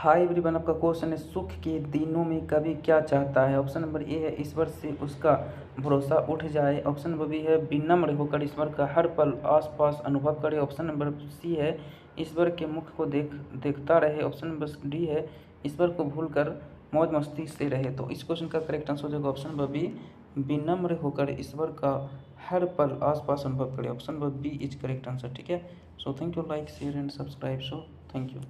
Hi everyone, आपका question है सुख के दिनों में कभी क्या चाहता है? ऑप्शन नंबर ए है ईश्वर से उसका भरोसा उठ जाए। ऑप्शन नंबर बी है विनम्र होकर ईश्वर का हर पल आसपास अनुभव करे। ऑप्शन नंबर सी है ईश्वर के मुख को देख, देखता रहे। ऑप्शन नंबर डी है ईश्वर को भूलकर मौज मस्ती से रहे। तो इस क्वेश्चन का करेक्ट आंसर हो जाएगा ऑप्शन नंबर बी, विनम्र होकर ईश्वर का हर पल आसपास अनुभव करे। Option number B is correct answer ठीक है? So thank you like share and subscribe so thank you